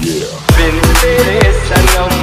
Yeah.